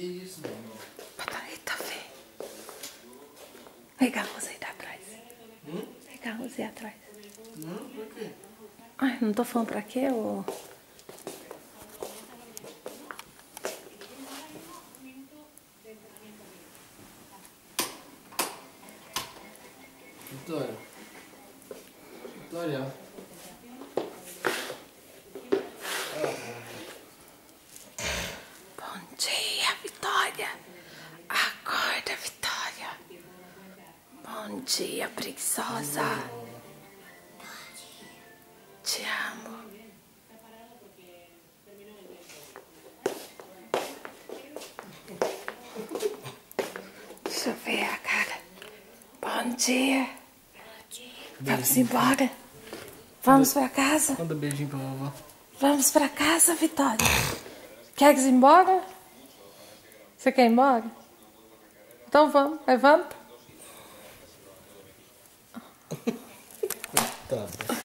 Que isso, meu irmão? Eita. Vem cá, você aí tá atrás. Hum? Cá, você aí atrás. Não, por quê? Ai, não tô falando pra quê, ô? Vitória. Vitória. Bom dia, Vitória. Acorda, Vitória. Bom dia, preguiçosa. Te amo. Deixa eu ver a cara. Bom dia. Vamos embora. Vamos pra casa. Manda um beijinho pra vovó. Vamos pra casa, Vitória. Quer ir embora? Você quer ir embora? Então vamos, levanta. Tá.